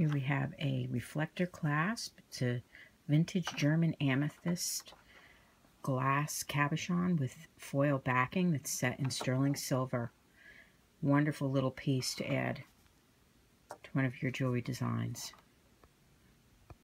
Here we have a reflector clasp. It's a vintage German amethyst glass cabochon with foil backing that's set in sterling silver. Wonderful little piece to add to one of your jewelry designs.